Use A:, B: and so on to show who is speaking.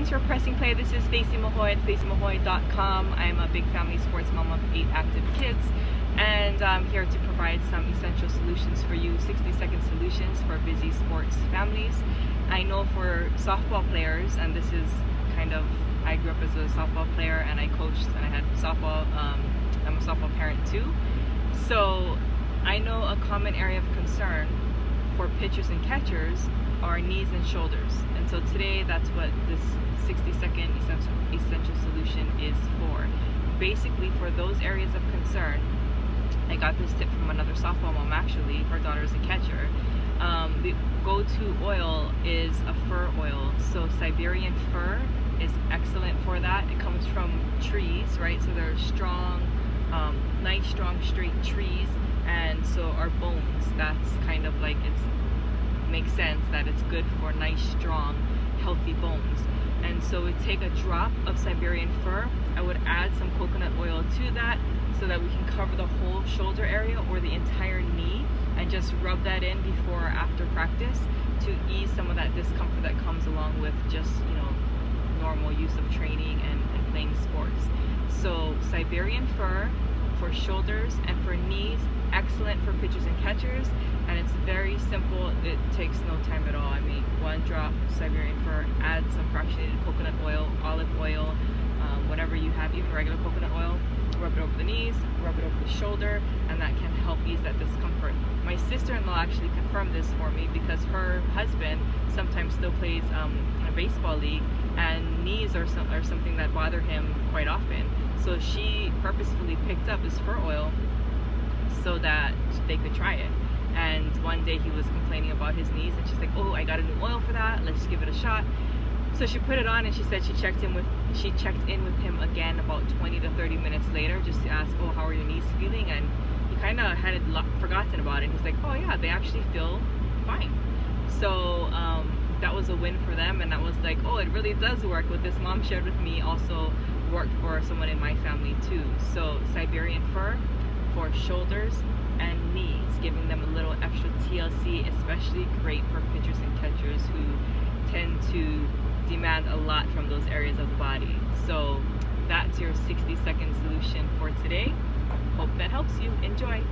A: thanks for pressing play. This is Stacie Mahoe at staciemahoe.com. I'm a big family sports mom of eight active kids and I'm here to provide some essential solutions for you, 60 second solutions for busy sports families. I know for softball players, and this is kind of, I grew up as a softball player and I coached and I had softball, um, I'm a softball parent too. So I know a common area of concern for pitchers and catchers are knees and shoulders. And so today that's what this 60 second essential, essential solution is for. Basically for those areas of concern, I got this tip from another softball mom actually, her daughter is a catcher. Um, the go-to oil is a fir oil. So Siberian fir is excellent for that. It comes from trees, right? So they're strong, um, nice, strong, straight trees. And so our bones, that's kind of like it's makes sense that it's good for nice, strong, healthy bones. And so we take a drop of Siberian fir. I would add some coconut oil to that so that we can cover the whole shoulder area or the entire knee and just rub that in before or after practice to ease some of that discomfort that comes along with just, you know, normal use of training and, and playing sports. So Siberian fir for shoulders and for knees, excellent for pitchers and catchers. And it's very simple. It takes no time at all. I mean one drop Siberian fir add some fractionated coconut oil olive oil um, whatever you have even regular coconut oil rub it over the knees rub it over the shoulder and that can help ease that discomfort. My sister-in-law actually confirmed this for me because her husband sometimes still plays um, in a baseball league and knees are, some, are something that bother him quite often. So she purposefully picked up this fir oil so that they could try it. And one day he was complaining about his knees and she's like oh I got a new oil for that. Let's give it a shot so she put it on and she said she checked in with she checked in with him again about 20 to 30 minutes later just to ask oh how are your knees feeling? And he kind of had forgotten about it. He's like oh yeah they actually feel fine. So um, that was a win for them and that was like oh it really does work what this mom shared with me also worked for someone in my family too. So Siberian fir for shoulders and knees, giving them a little extra TLC, especially great for pitchers and catchers who tend to demand a lot from those areas of the body. So that's your 60 second solution for today. Hope that helps you. Enjoy.